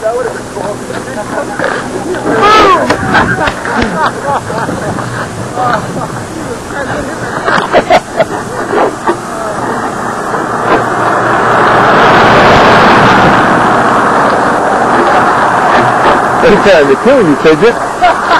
that would have been cool. Kill you, kids.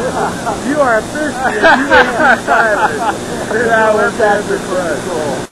You are thirsty and you ain't silent. That was super cool.